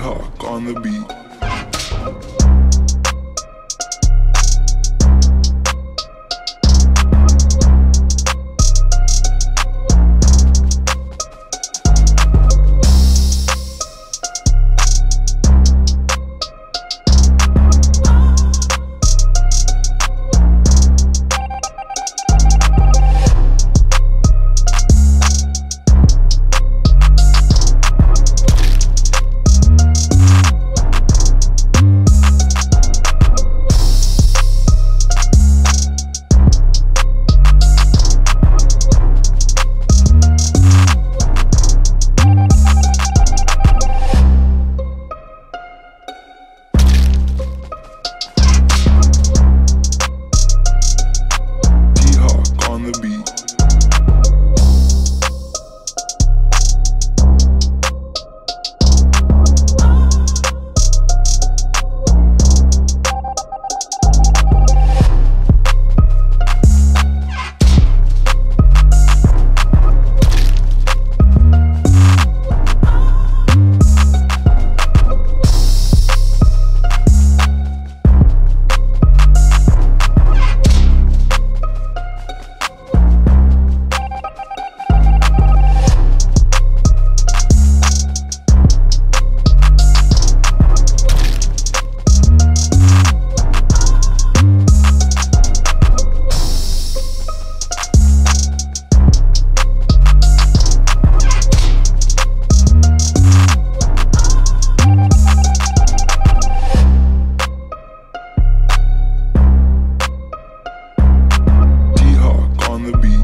Hawk on the beat. be